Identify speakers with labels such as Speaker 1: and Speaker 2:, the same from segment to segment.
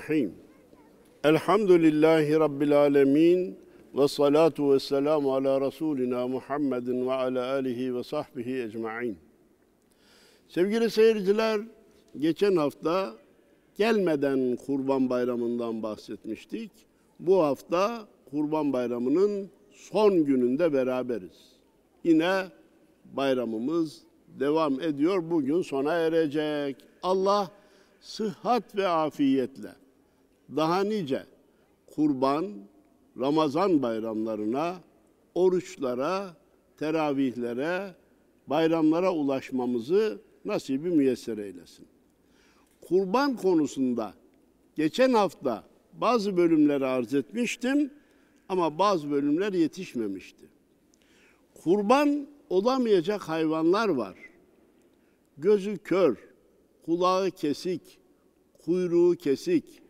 Speaker 1: Bismillahirrahmanirrahim. Elhamdülillahi Rabbil alemin. Ve salatu ve selamu ala Resulina Muhammedin ve ala alihi ve sahbihi ecma'in. Sevgili seyirciler, geçen hafta gelmeden Kurban Bayramı'ndan bahsetmiştik. Bu hafta Kurban Bayramı'nın son gününde beraberiz. Yine bayramımız devam ediyor. Bugün sona erecek. Allah sıhhat ve afiyetle daha nice kurban, Ramazan bayramlarına, oruçlara, teravihlere, bayramlara ulaşmamızı nasibi müyesser eylesin. Kurban konusunda geçen hafta bazı bölümleri arz etmiştim ama bazı bölümler yetişmemişti. Kurban olamayacak hayvanlar var. Gözü kör, kulağı kesik, kuyruğu kesik,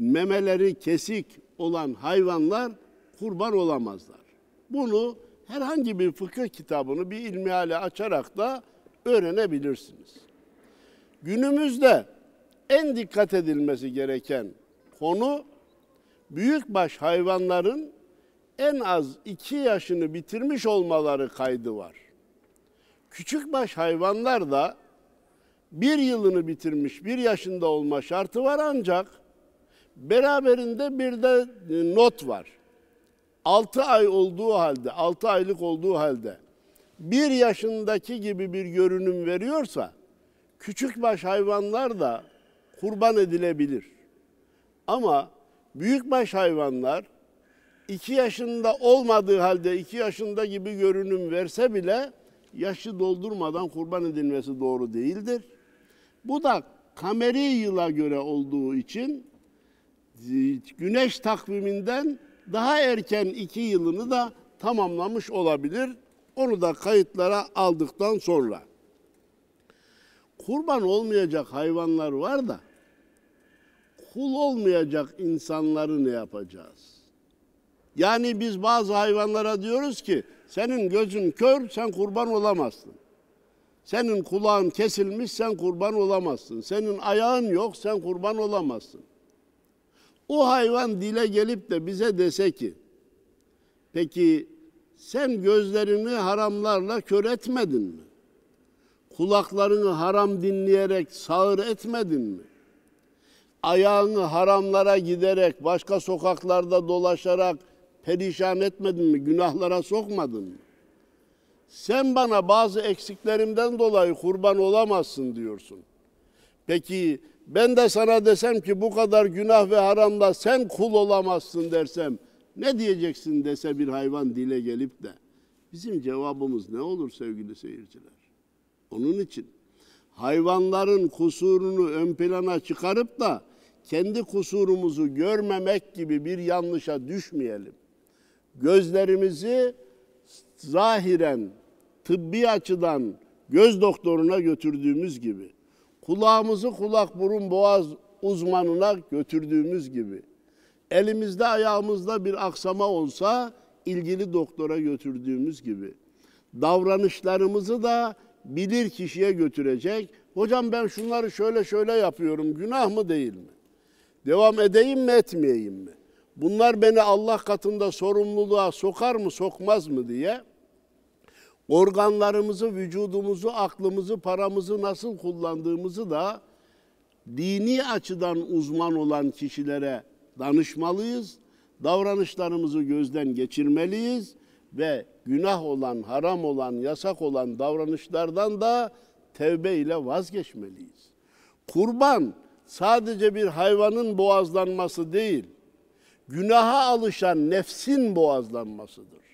Speaker 1: memeleri kesik olan hayvanlar kurban olamazlar. Bunu herhangi bir fıkıh kitabını bir ilmihale açarak da öğrenebilirsiniz. Günümüzde en dikkat edilmesi gereken konu büyükbaş hayvanların en az iki yaşını bitirmiş olmaları kaydı var. Küçükbaş hayvanlar da bir yılını bitirmiş, bir yaşında olma şartı var ancak beraberinde bir de not var. 6 ay olduğu halde, 6 aylık olduğu halde bir yaşındaki gibi bir görünüm veriyorsa küçükbaş hayvanlar da kurban edilebilir. Ama büyükbaş hayvanlar iki yaşında olmadığı halde iki yaşında gibi görünüm verse bile yaşı doldurmadan kurban edilmesi doğru değildir. Bu da kameri yıla göre olduğu için güneş takviminden daha erken iki yılını da tamamlamış olabilir. Onu da kayıtlara aldıktan sonra. Kurban olmayacak hayvanlar var da kul olmayacak insanları ne yapacağız? Yani biz bazı hayvanlara diyoruz ki senin gözün kör sen kurban olamazsın. Senin kulağın kesilmiş sen kurban olamazsın. Senin ayağın yok sen kurban olamazsın. O hayvan dile gelip de bize dese ki peki sen gözlerini haramlarla kör etmedin mi? Kulaklarını haram dinleyerek sağır etmedin mi? Ayağını haramlara giderek, başka sokaklarda dolaşarak perişan etmedin mi? Günahlara sokmadın mı? Sen bana bazı eksiklerimden dolayı kurban olamazsın diyorsun. Peki ben de sana desem ki bu kadar günah ve haramla sen kul olamazsın dersem ne diyeceksin dese bir hayvan dile gelip de bizim cevabımız ne olur sevgili seyirciler? Onun için hayvanların kusurunu ön plana çıkarıp da kendi kusurumuzu görmemek gibi bir yanlışa düşmeyelim. Gözlerimizi zahiren tıbbi açıdan göz doktoruna götürdüğümüz gibi, kulağımızı kulak burun boğaz uzmanına götürdüğümüz gibi, elimizde ayağımızda bir aksama olsa ilgili doktora götürdüğümüz gibi, davranışlarımızı da bilir kişiye götürecek. Hocam ben şunları şöyle şöyle yapıyorum. Günah mı değil mi? Devam edeyim mi etmeyeyim mi? Bunlar beni Allah katında sorumluluğa sokar mı sokmaz mı diye organlarımızı, vücudumuzu, aklımızı, paramızı nasıl kullandığımızı da dini açıdan uzman olan kişilere danışmalıyız. Davranışlarımızı gözden geçirmeliyiz ve günah olan, haram olan, yasak olan davranışlardan da tevbe ile vazgeçmeliyiz. Kurban sadece bir hayvanın boğazlanması değil, günaha alışan nefsin boğazlanmasıdır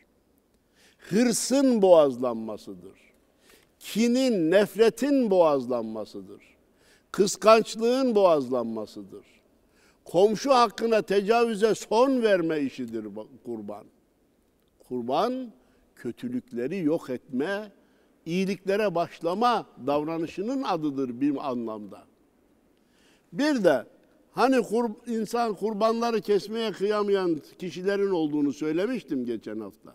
Speaker 1: hırsın boğazlanmasıdır. Kinin, nefretin boğazlanmasıdır. Kıskançlığın boğazlanmasıdır. Komşu hakkına tecavüze son verme işidir kurban. Kurban kötülükleri yok etme, iyiliklere başlama davranışının adıdır bir anlamda. Bir de hani kur, insan kurbanları kesmeye kıyamayan kişilerin olduğunu söylemiştim geçen hafta.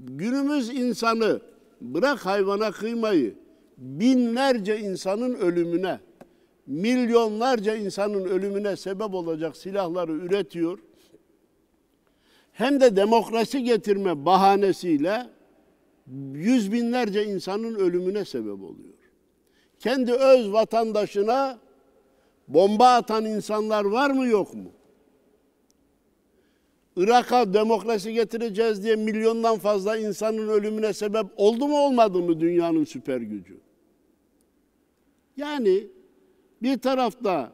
Speaker 1: Günümüz insanı bırak hayvana kıymayı binlerce insanın ölümüne, milyonlarca insanın ölümüne sebep olacak silahları üretiyor. Hem de demokrasi getirme bahanesiyle yüz binlerce insanın ölümüne sebep oluyor. Kendi öz vatandaşına bomba atan insanlar var mı yok mu? Irak'a demokrasi getireceğiz diye milyondan fazla insanın ölümüne sebep oldu mu olmadı mı dünyanın süper gücü? Yani bir tarafta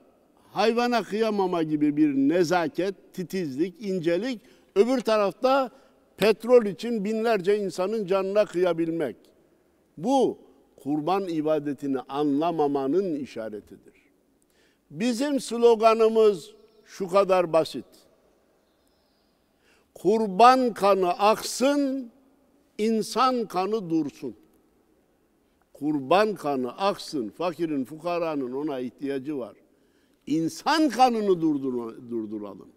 Speaker 1: hayvana kıyamama gibi bir nezaket, titizlik, incelik, öbür tarafta petrol için binlerce insanın canına kıyabilmek. Bu kurban ibadetini anlamamanın işaretidir. Bizim sloganımız şu kadar basit. Kurban kanı aksın, insan kanı dursun. Kurban kanı aksın, fakirin, fukaranın ona ihtiyacı var. İnsan kanını durduralım.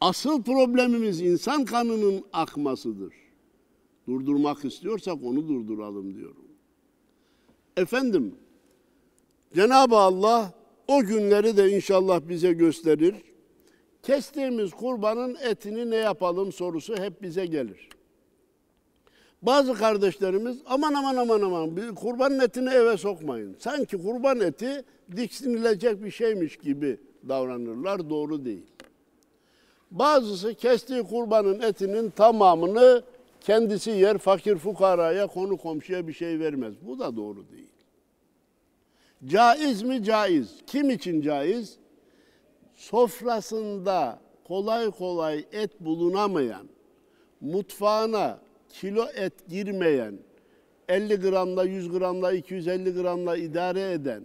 Speaker 1: Asıl problemimiz insan kanının akmasıdır. Durdurmak istiyorsak onu durduralım diyorum. Efendim, Cenab-ı Allah o günleri de inşallah bize gösterir. Kestiğimiz kurbanın etini ne yapalım sorusu hep bize gelir. Bazı kardeşlerimiz aman aman aman aman bir kurban etini eve sokmayın. Sanki kurban eti diksinilecek bir şeymiş gibi davranırlar. Doğru değil. Bazısı kestiği kurbanın etinin tamamını kendisi yer fakir fukaraya konu komşuya bir şey vermez. Bu da doğru değil. Caiz mi? Caiz. Kim için caiz? Sofrasında kolay kolay et bulunamayan, mutfağına kilo et girmeyen, 50 gramla, 100 gramla, 250 gramla idare eden,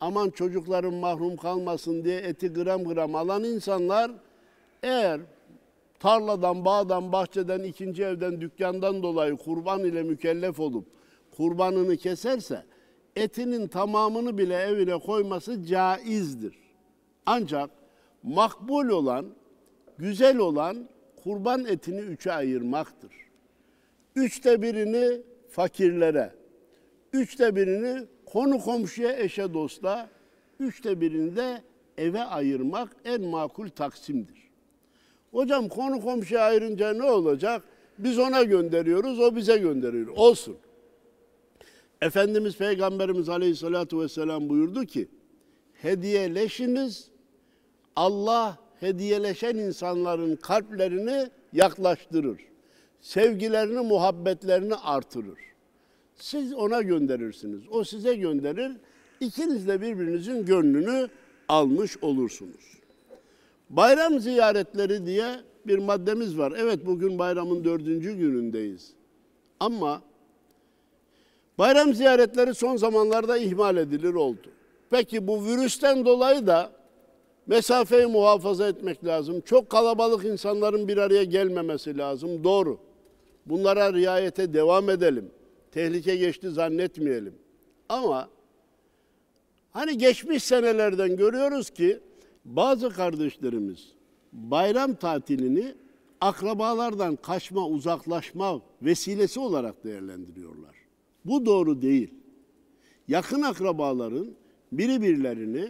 Speaker 1: aman çocukların mahrum kalmasın diye eti gram gram alan insanlar eğer tarladan, bağdan, bahçeden, ikinci evden, dükkandan dolayı kurban ile mükellef olup kurbanını keserse etinin tamamını bile evine koyması caizdir. Ancak makbul olan, güzel olan kurban etini üçe ayırmaktır. Üçte birini fakirlere, üçte birini konu komşuya, eşe, dosta, üçte birini de eve ayırmak en makul taksimdir. Hocam konu komşuya ayırınca ne olacak? Biz ona gönderiyoruz, o bize gönderiyor. Olsun. Efendimiz Peygamberimiz Aleyhisselatü Vesselam buyurdu ki, hediyeleşiniz, Allah hediyeleşen insanların kalplerini yaklaştırır. Sevgilerini, muhabbetlerini artırır. Siz ona gönderirsiniz, o size gönderir. İkiniz de birbirinizin gönlünü almış olursunuz. Bayram ziyaretleri diye bir maddemiz var. Evet bugün bayramın dördüncü günündeyiz. Ama bayram ziyaretleri son zamanlarda ihmal edilir oldu. Peki bu virüsten dolayı da mesafeyi muhafaza etmek lazım. Çok kalabalık insanların bir araya gelmemesi lazım. Doğru. Bunlara riayete devam edelim. Tehlike geçti zannetmeyelim. Ama hani geçmiş senelerden görüyoruz ki bazı kardeşlerimiz bayram tatilini akrabalardan kaçma, uzaklaşma vesilesi olarak değerlendiriyorlar. Bu doğru değil. Yakın akrabaların birbirlerini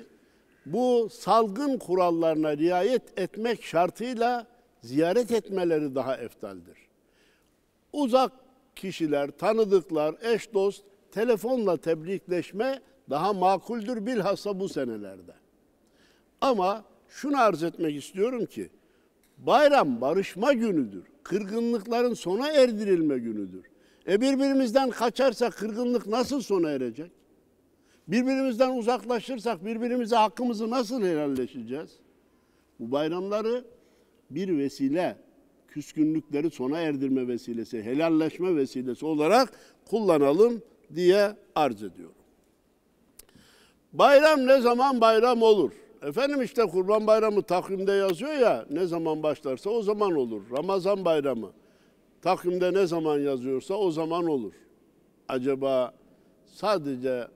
Speaker 1: bu salgın kurallarına riayet etmek şartıyla ziyaret etmeleri daha eftaldir. Uzak kişiler, tanıdıklar, eş dost telefonla tebrikleşme daha makuldür bilhassa bu senelerde. Ama şunu arz etmek istiyorum ki bayram barışma günüdür. Kırgınlıkların sona erdirilme günüdür. E birbirimizden kaçarsa kırgınlık nasıl sona erecek? Birbirimizden uzaklaşırsak birbirimize hakkımızı nasıl helalleşeceğiz? Bu bayramları bir vesile, küskünlükleri sona erdirme vesilesi, helalleşme vesilesi olarak kullanalım diye arz ediyorum. Bayram ne zaman bayram olur? Efendim işte Kurban Bayramı takvimde yazıyor ya ne zaman başlarsa o zaman olur. Ramazan Bayramı takvimde ne zaman yazıyorsa o zaman olur. Acaba sadece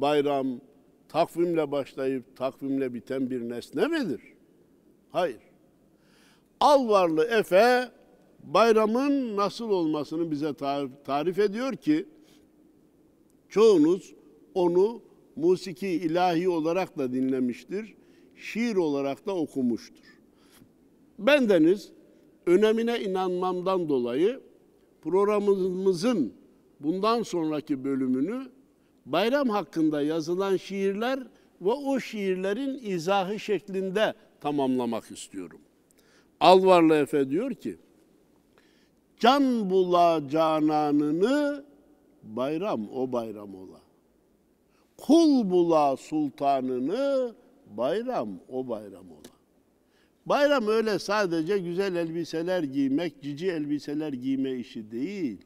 Speaker 1: bayram takvimle başlayıp takvimle biten bir nesne midir? Hayır. Al varlı Efe bayramın nasıl olmasını bize tarif ediyor ki çoğunuz onu musiki ilahi olarak da dinlemiştir. Şiir olarak da okumuştur. Bendeniz önemine inanmamdan dolayı programımızın bundan sonraki bölümünü bayram hakkında yazılan şiirler ve o şiirlerin izahı şeklinde tamamlamak istiyorum. Alvarlı Efe diyor ki, Can bula cananını bayram o bayram ola. Kul bula sultanını bayram o bayram ola. Bayram öyle sadece güzel elbiseler giymek, cici elbiseler giyme işi değil.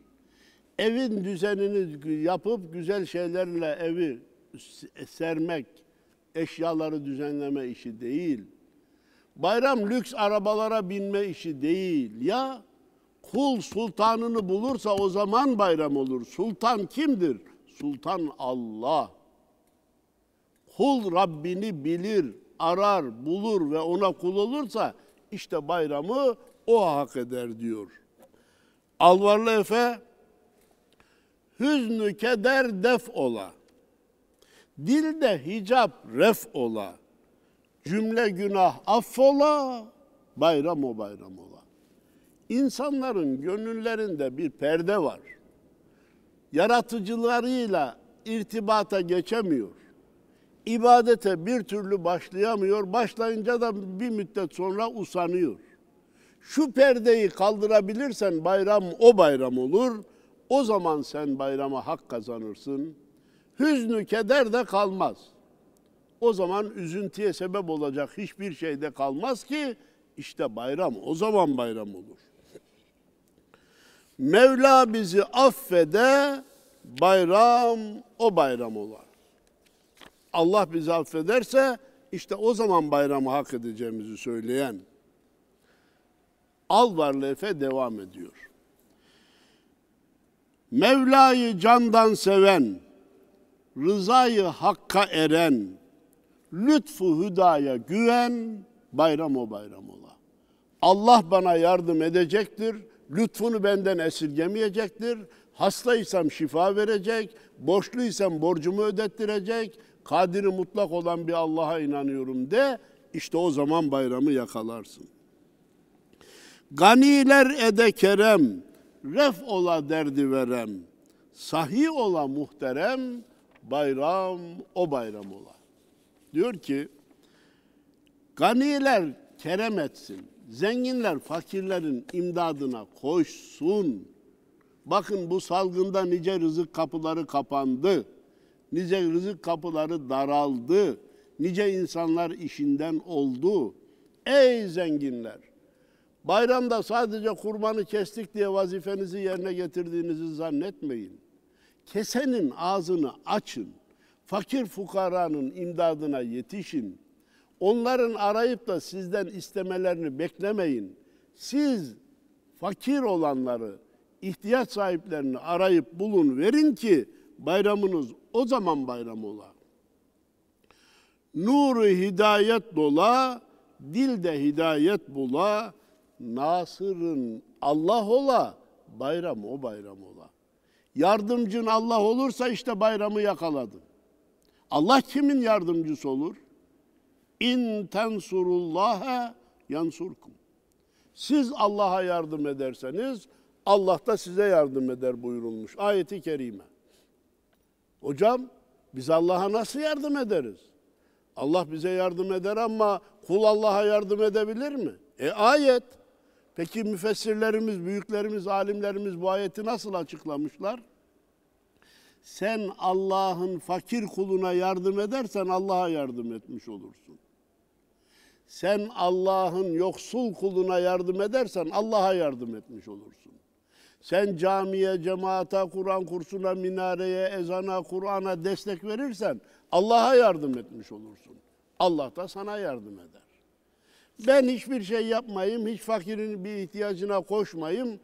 Speaker 1: Evin düzenini yapıp güzel şeylerle evi sermek, eşyaları düzenleme işi değil. Bayram lüks arabalara binme işi değil. Ya kul sultanını bulursa o zaman bayram olur. Sultan kimdir? Sultan Allah. Kul Rabbini bilir, arar, bulur ve ona kul olursa işte bayramı o hak eder diyor. Alvarlı Efe hüznü keder def ola. Dilde hicap ref ola. Cümle günah affola. Bayram o bayram ola. İnsanların gönüllerinde bir perde var. Yaratıcılarıyla irtibata geçemiyor. İbadete bir türlü başlayamıyor. Başlayınca da bir müddet sonra usanıyor. Şu perdeyi kaldırabilirsen bayram o bayram olur. O zaman sen bayrama hak kazanırsın. Hüznü keder de kalmaz. O zaman üzüntüye sebep olacak hiçbir şey de kalmaz ki işte bayram o zaman bayram olur. Mevla bizi affede, bayram o bayram olur. Allah bizi affederse işte o zaman bayramı hak edeceğimizi söyleyen Alvarlı Efe devam ediyor. Mevla'yı candan seven, rızayı hakka eren, lütfu hüdaya güven, bayram o bayram ola. Allah bana yardım edecektir, lütfunu benden esirgemeyecektir. Hastaysam şifa verecek, borçluysam borcumu ödettirecek, kadiri mutlak olan bir Allah'a inanıyorum de, işte o zaman bayramı yakalarsın. Ganiler ede kerem, ref ola derdi verem, sahi ola muhterem, bayram o bayram ola. Diyor ki, ganiler kerem etsin, zenginler fakirlerin imdadına koşsun. Bakın bu salgında nice rızık kapıları kapandı, nice rızık kapıları daraldı, nice insanlar işinden oldu. Ey zenginler! Bayramda sadece kurbanı kestik diye vazifenizi yerine getirdiğinizi zannetmeyin. Kesenin ağzını açın. Fakir fukaranın imdadına yetişin. Onların arayıp da sizden istemelerini beklemeyin. Siz fakir olanları, ihtiyaç sahiplerini arayıp bulun, verin ki bayramınız o zaman bayram ola. Nuru hidayet dola, dilde hidayet bula, Nasır'ın Allah ola, bayram o bayram ola. Yardımcın Allah olursa işte bayramı yakaladın. Allah kimin yardımcısı olur? İn tensurullaha yansurkum. Siz Allah'a yardım ederseniz Allah da size yardım eder buyurulmuş ayeti kerime. Hocam biz Allah'a nasıl yardım ederiz? Allah bize yardım eder ama kul Allah'a yardım edebilir mi? E ayet. Peki müfessirlerimiz, büyüklerimiz, alimlerimiz bu ayeti nasıl açıklamışlar? Sen Allah'ın fakir kuluna yardım edersen Allah'a yardım etmiş olursun. Sen Allah'ın yoksul kuluna yardım edersen Allah'a yardım etmiş olursun. Sen camiye, cemaata, Kur'an kursuna, minareye, ezana, Kur'an'a destek verirsen Allah'a yardım etmiş olursun. Allah da sana yardım eder. Ben hiçbir şey yapmayayım, hiç fakirin bir ihtiyacına koşmayayım,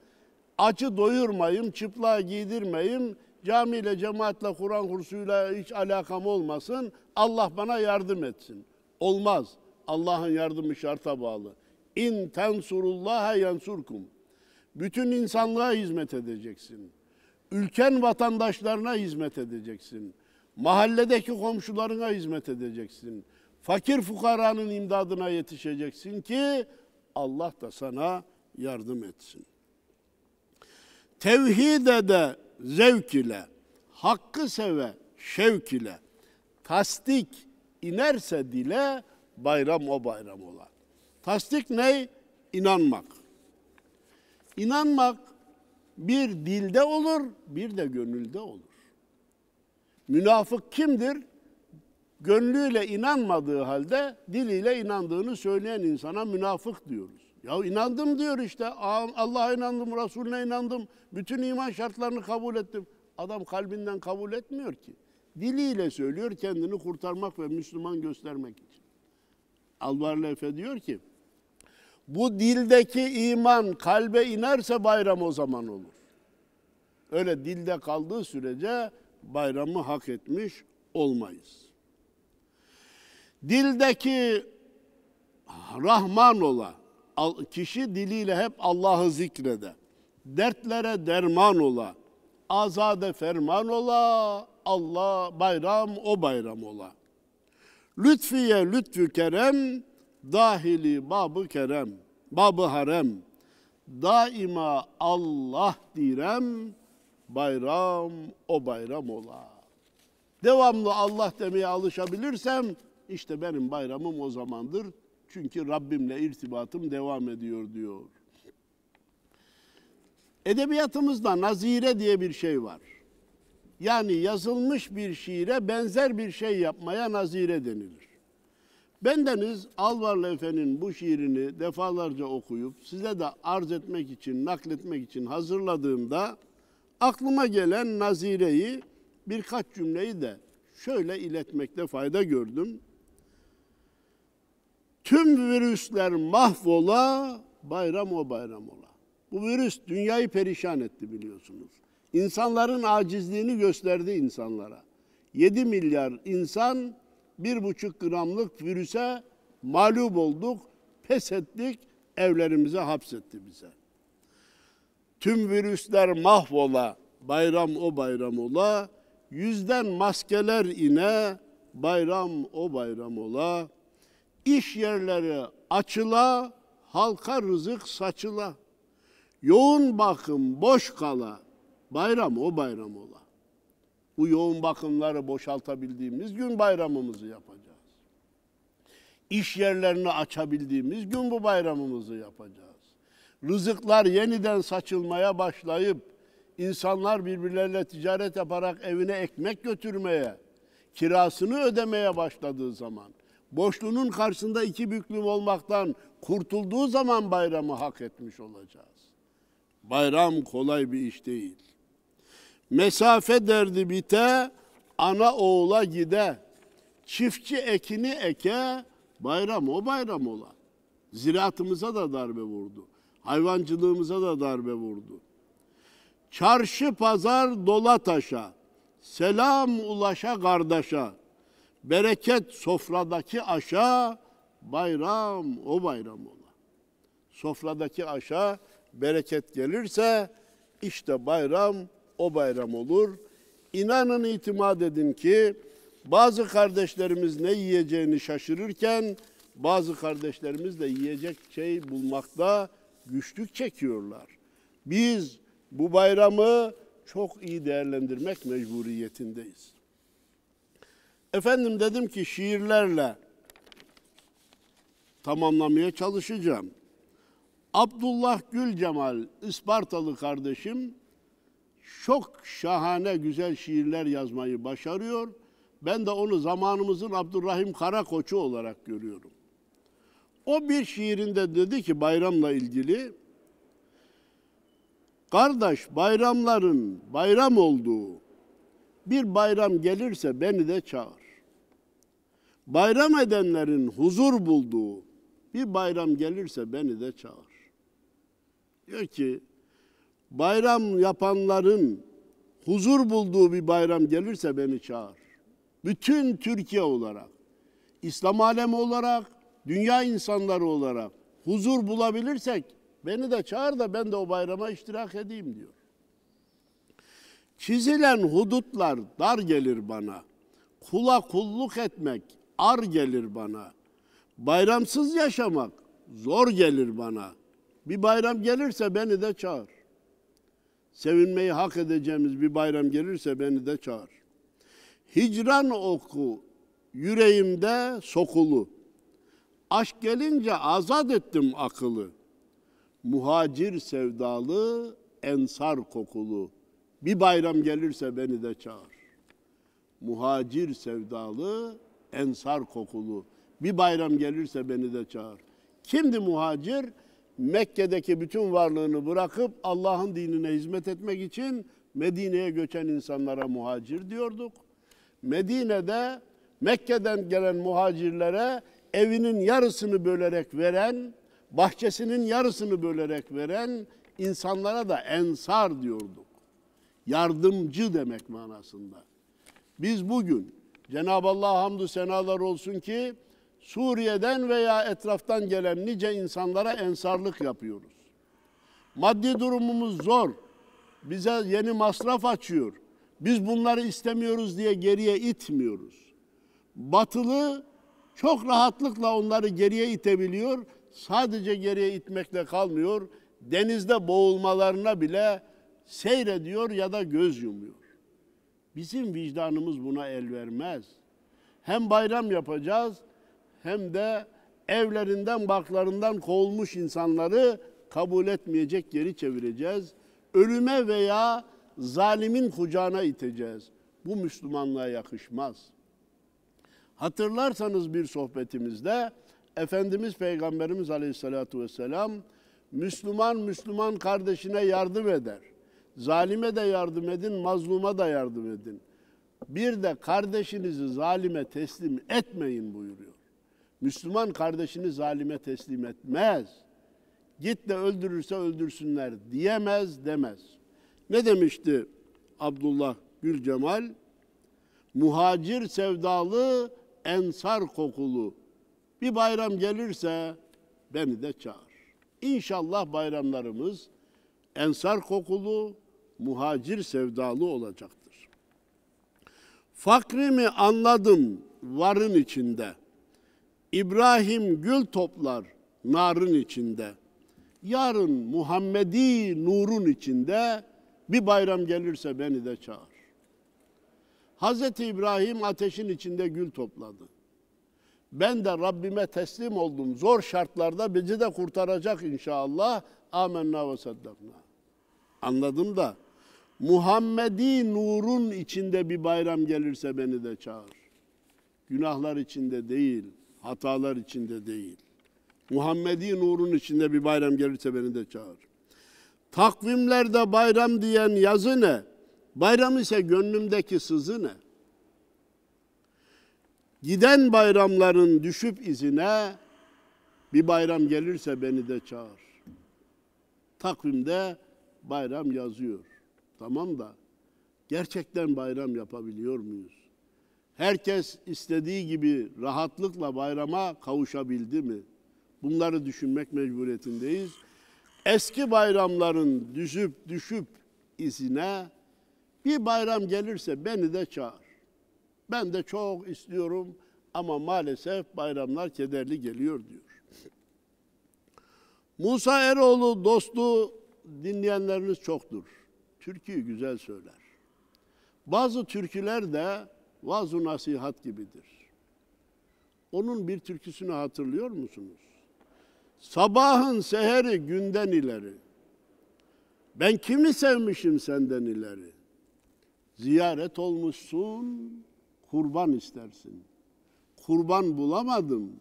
Speaker 1: acı doyurmayayım, çıplığa giydirmeyeyim, camiyle, cemaatle, Kur'an kursuyla hiç alakam olmasın, Allah bana yardım etsin. Olmaz. Allah'ın yardımı şarta bağlı. İn tensurullaha yansurkum. Bütün insanlığa hizmet edeceksin. Ülken vatandaşlarına hizmet edeceksin. Mahalledeki komşularına hizmet edeceksin. Fakir fukaranın imdadına yetişeceksin ki Allah da sana yardım etsin. Tevhide de zevk ile, hakkı seve şevk ile, tasdik inerse dile bayram o bayram ola. Tasdik ne? İnanmak. İnanmak bir dilde olur, bir de gönülde olur. Münafık kimdir? Gönlüyle inanmadığı halde diliyle inandığını söyleyen insana münafık diyoruz. Ya inandım diyor işte. Allah'a inandım, Resulüne inandım. Bütün iman şartlarını kabul ettim. Adam kalbinden kabul etmiyor ki. Diliyle söylüyor kendini kurtarmak ve Müslüman göstermek için. Alvarlı Efe diyor ki, bu dildeki iman kalbe inerse bayram o zaman olur. Öyle dilde kaldığı sürece bayramı hak etmiş olmayız. Dildeki Rahman ola, kişi diliyle hep Allah'ı zikrede. Dertlere derman ola, azade ferman ola, Allah bayram o bayram ola. Lütfiye lütfü kerem, dahili babı kerem, babı harem. Daima Allah direm, bayram o bayram ola. Devamlı Allah demeye alışabilirsem işte benim bayramım o zamandır. Çünkü Rabbimle irtibatım devam ediyor diyor. Edebiyatımızda nazire diye bir şey var. Yani yazılmış bir şiire benzer bir şey yapmaya nazire denilir. Bendeniz Alvarlı Efe'nin bu şiirini defalarca okuyup size de arz etmek için, nakletmek için hazırladığımda aklıma gelen nazireyi birkaç cümleyi de şöyle iletmekte fayda gördüm. Tüm virüsler mahvola, bayram o bayram ola. Bu virüs dünyayı perişan etti biliyorsunuz. İnsanların acizliğini gösterdi insanlara. 7 milyar insan bir buçuk gramlık virüse mağlup olduk, pes ettik, evlerimize hapsetti bize. Tüm virüsler mahvola, bayram o bayram ola, yüzden maskeler ine, bayram o bayram ola, iş yerleri açıla, halka rızık saçıla, yoğun bakım boş kala, bayram o bayram ola. Bu yoğun bakımları boşaltabildiğimiz gün bayramımızı yapacağız. İş yerlerini açabildiğimiz gün bu bayramımızı yapacağız. Rızıklar yeniden saçılmaya başlayıp insanlar birbirleriyle ticaret yaparak evine ekmek götürmeye, kirasını ödemeye başladığı zaman, boşluğunun karşısında iki büklüm olmaktan kurtulduğu zaman bayramı hak etmiş olacağız. Bayram kolay bir iş değil. Mesafe derdi bite, ana oğula gide. Çiftçi ekini eke, bayram o bayram ola. Ziraatımıza da darbe vurdu. Hayvancılığımıza da darbe vurdu. Çarşı pazar dola taşa, selam ulaşa kardeşa, bereket sofradaki aşa, bayram o bayram ola. Sofradaki aşa bereket gelirse işte bayram o bayram olur. İnanın itimat edin ki bazı kardeşlerimiz ne yiyeceğini şaşırırken bazı kardeşlerimiz de yiyecek şey bulmakta güçlük çekiyorlar. Biz bu bayramı çok iyi değerlendirmek mecburiyetindeyiz. Efendim dedim ki şiirlerle tamamlamaya çalışacağım. Abdullah Gül Cemal Ispartalı kardeşim çok şahane güzel şiirler yazmayı başarıyor. Ben de onu zamanımızın Abdurrahim Karakoçu olarak görüyorum. O bir şiirinde dedi ki bayramla ilgili Kardeş bayramların bayram olduğu bir bayram gelirse beni de çağır. Bayram edenlerin huzur bulduğu bir bayram gelirse beni de çağır. Diyor ki bayram yapanların huzur bulduğu bir bayram gelirse beni çağır. Bütün Türkiye olarak, İslam alemi olarak, dünya insanları olarak huzur bulabilirsek beni de çağır da ben de o bayrama iştirak edeyim diyor. Çizilen hudutlar dar gelir bana. Kula kulluk etmek ar gelir bana. Bayramsız yaşamak zor gelir bana. Bir bayram gelirse beni de çağır. Sevinmeyi hak edeceğimiz bir bayram gelirse beni de çağır. Hicran oku yüreğimde sokulu. Aşk gelince azat ettim akıllı. Muhacir sevdalı, ensar kokulu. Bir bayram gelirse beni de çağır. Muhacir sevdalı, ensar kokulu. Bir bayram gelirse beni de çağır. Kimdi muhacir? Mekke'deki bütün varlığını bırakıp Allah'ın dinine hizmet etmek için Medine'ye göçen insanlara muhacir diyorduk. Medine'de Mekke'den gelen muhacirlere evinin yarısını bölerek veren, bahçesinin yarısını bölerek veren insanlara da ensar diyorduk. Yardımcı demek manasında. Biz bugün Cenab-ı Allah hamdü senalar olsun ki Suriye'den veya etraftan gelen nice insanlara ensarlık yapıyoruz. Maddi durumumuz zor. Bize yeni masraf açıyor. Biz bunları istemiyoruz diye geriye itmiyoruz. Batılı çok rahatlıkla onları geriye itebiliyor. Sadece geriye itmekle kalmıyor. Denizde boğulmalarına bile seyrediyor ya da göz yumuyor. Bizim vicdanımız buna el vermez. Hem bayram yapacağız hem de evlerinden barklarından kovulmuş insanları kabul etmeyecek geri çevireceğiz. Ölüme veya zalimin kucağına iteceğiz. Bu Müslümanlığa yakışmaz. Hatırlarsanız bir sohbetimizde Efendimiz Peygamberimiz Aleyhisselatü Vesselam Müslüman Müslüman kardeşine yardım eder. Zalime de yardım edin, mazluma da yardım edin. Bir de kardeşinizi zalime teslim etmeyin buyuruyor. Müslüman kardeşini zalime teslim etmez. Git de öldürürse öldürsünler diyemez demez. Ne demişti Abdullah Gül Cemal? Muhacir sevdalı, ensar kokulu. Bir bayram gelirse beni de çağır. İnşallah bayramlarımız ensar kokulu, muhacir sevdalı olacaktır. Fakrimi anladım varın içinde. İbrahim gül toplar narın içinde. Yarın Muhammedi nurun içinde bir bayram gelirse beni de çağır. Hazreti İbrahim ateşin içinde gül topladı. Ben de Rabbime teslim oldum. Zor şartlarda bizi de kurtaracak inşallah. Amenna ve saddakna. Anladım da Muhammedi nurun içinde bir bayram gelirse beni de çağır. Günahlar içinde değil, hatalar içinde değil. Muhammedi nurun içinde bir bayram gelirse beni de çağır. Takvimlerde bayram diyen yazı ne? Bayram ise gönlümdeki sızı ne? Giden bayramların düşüp izine bir bayram gelirse beni de çağır. Takvimde bayram yazıyor. Tamam da gerçekten bayram yapabiliyor muyuz? Herkes istediği gibi rahatlıkla bayrama kavuşabildi mi? Bunları düşünmek mecburiyetindeyiz. Eski bayramların düşüp düşüp izine bir bayram gelirse beni de çağır. Ben de çok istiyorum ama maalesef bayramlar kederli geliyor diyor. Musa Eroğlu dostu dinleyenleriniz çoktur. Türküyü güzel söyler. Bazı türküler de vaaz nasihat gibidir. Onun bir türküsünü hatırlıyor musunuz? Sabahın seheri günden ileri. Ben kimi sevmişim senden ileri. Ziyaret olmuşsun, kurban istersin. Kurban bulamadım,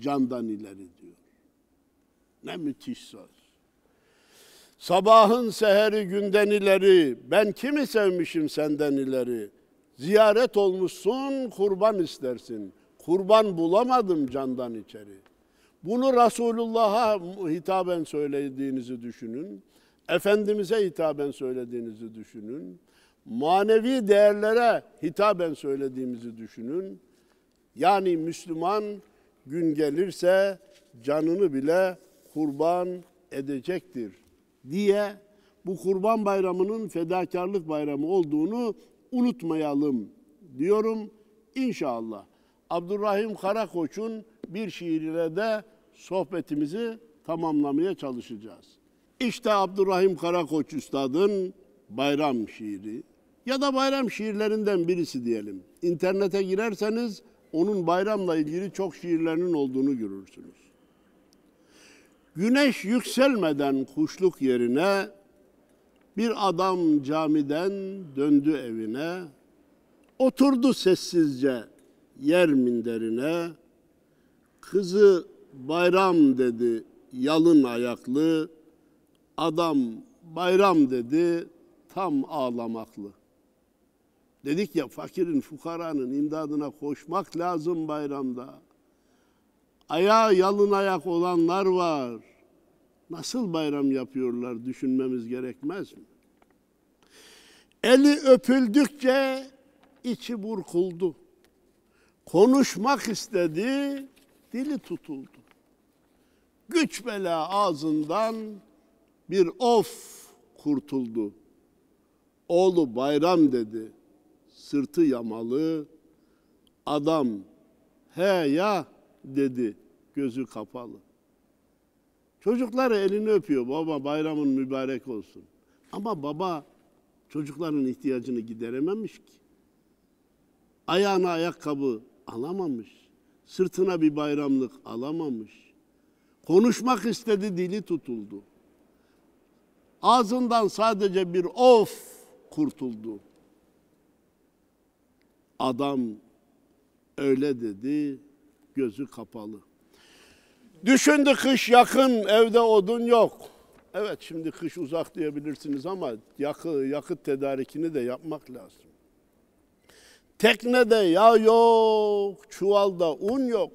Speaker 1: candan ileri diyor. Ne müthiş söz. Sabahın seheri günden ileri, ben kimi sevmişim senden ileri. Ziyaret olmuşsun, kurban istersin. Kurban bulamadım candan içeri. Bunu Resulullah'a hitaben söylediğinizi düşünün. Efendimiz'e hitaben söylediğinizi düşünün. Manevi değerlere hitaben söylediğimizi düşünün. Yani Müslüman gün gelirse canını bile kurban edecektir diye bu kurban bayramının fedakarlık bayramı olduğunu unutmayalım diyorum. İnşallah Abdurrahim Karakoç'un bir şiiriyle de sohbetimizi tamamlamaya çalışacağız. İşte Abdurrahim Karakoç Üstad'ın bayram şiiri ya da bayram şiirlerinden birisi diyelim. İnternete girerseniz onun bayramla ilgili çok şiirlerinin olduğunu görürsünüz. Güneş yükselmeden kuşluk yerine bir adam camiden döndü evine. Oturdu sessizce yer minderine. Kızı bayram dedi yalın ayaklı. Adam bayram dedi tam ağlamaklı. Dedik ya fakirin fukaranın imdadına koşmak lazım bayramda. Ayağı yalın ayak olanlar var. Nasıl bayram yapıyorlar düşünmemiz gerekmez mi? Eli öpüldükçe içi burkuldu. Konuşmak istedi, dili tutuldu. Güç bela ağzından bir of kurtuldu. Oğlu bayram dedi, sırtı yamalı. Adam he ya dedi, gözü kapalı. Çocukları elini öpüyor. Baba bayramın mübarek olsun. Ama baba çocukların ihtiyacını giderememiş ki. Ayağına ayakkabı alamamış. Sırtına bir bayramlık alamamış. Konuşmak istedi dili tutuldu. Ağzından sadece bir of kurtuldu. Adam öyle dedi, gözü kapalı. Düşündü kış yakın, evde odun yok. Evet şimdi kış uzak diyebilirsiniz ama yakı, yakıt tedarikini de yapmak lazım. Teknede yağ yok, çuvalda un yok.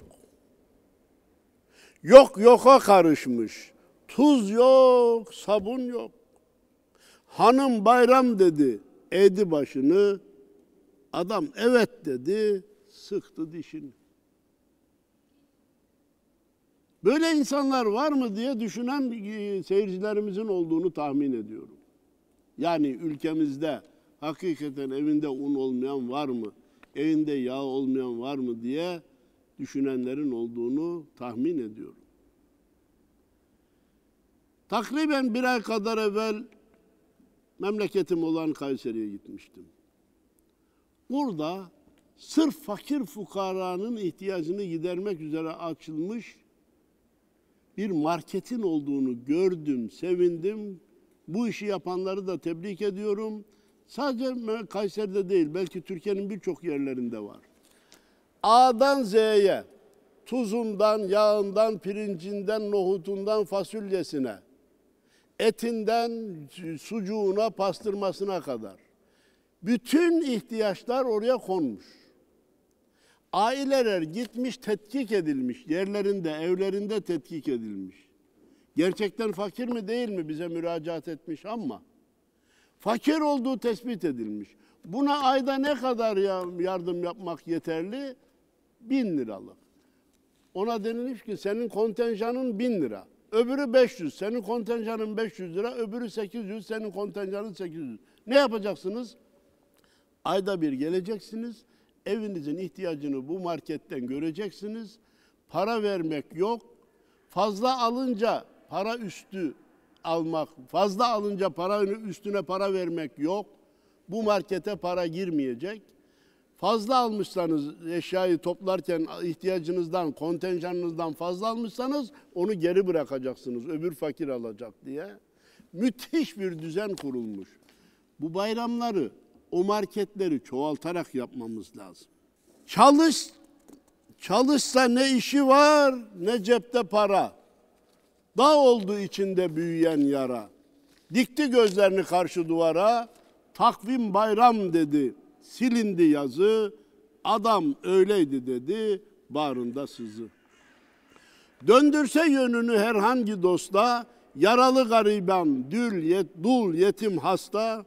Speaker 1: Yok yoka karışmış. Tuz yok, sabun yok. Hanım bayram dedi, eğdi başını. Adam evet dedi, sıktı dişini. Böyle insanlar var mı diye düşünen e, seyircilerimizin olduğunu tahmin ediyorum. Yani ülkemizde hakikaten evinde un olmayan var mı? Evinde yağ olmayan var mı diye düşünenlerin olduğunu tahmin ediyorum. Takriben bir ay kadar evvel memleketim olan Kayseri'ye gitmiştim. Burada sırf fakir fukaranın ihtiyacını gidermek üzere açılmış bir marketin olduğunu gördüm, sevindim. Bu işi yapanları da tebrik ediyorum. Sadece Kayseri'de değil, belki Türkiye'nin birçok yerlerinde var. A'dan Z'ye, tuzundan, yağından, pirincinden, nohutundan, fasulyesine, etinden, sucuğuna, pastırmasına kadar. Bütün ihtiyaçlar oraya konmuş. Aileler gitmiş tetkik edilmiş, yerlerinde, evlerinde tetkik edilmiş. Gerçekten fakir mi değil mi bize müracaat etmiş ama fakir olduğu tespit edilmiş. Buna ayda ne kadar yardım yapmak yeterli? Bin liralık. Ona denilmiş ki senin kontenjanın bin lira. Öbürü 500, senin kontenjanın 500 lira, öbürü 800, senin kontenjanın 800. Ne yapacaksınız? Ayda bir geleceksiniz evinizin ihtiyacını bu marketten göreceksiniz. Para vermek yok. Fazla alınca para üstü almak, fazla alınca para üstüne para vermek yok. Bu markete para girmeyecek. Fazla almışsanız eşyayı toplarken ihtiyacınızdan, kontenjanınızdan fazla almışsanız onu geri bırakacaksınız. Öbür fakir alacak diye. Müthiş bir düzen kurulmuş. Bu bayramları o marketleri çoğaltarak yapmamız lazım. Çalış, çalışsa ne işi var ne cepte para. Dağ oldu içinde büyüyen yara. Dikti gözlerini karşı duvara, takvim bayram dedi, silindi yazı, adam öyleydi dedi, bağrında sızı. Döndürse yönünü herhangi dosta, yaralı gariban, dül, yet, dul, yetim hasta,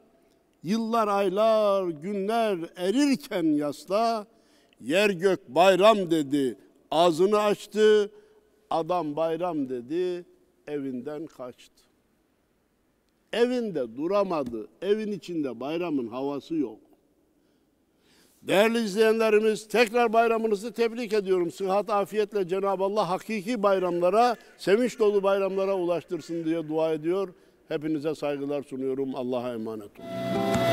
Speaker 1: Yıllar, aylar, günler erirken yasla, yer gök bayram dedi, ağzını açtı, adam bayram dedi, evinden kaçtı. Evinde duramadı, evin içinde bayramın havası yok. Değerli izleyenlerimiz tekrar bayramınızı tebrik ediyorum. Sıhhat, afiyetle Cenab-ı Allah hakiki bayramlara, sevinç dolu bayramlara ulaştırsın diye dua ediyor. Hepinize saygılar sunuyorum. Allah'a emanet olun.